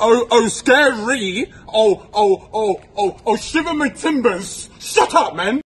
oh, oh, scary. Oh, oh, oh, oh, oh, shiver my timbers. Shut up, man.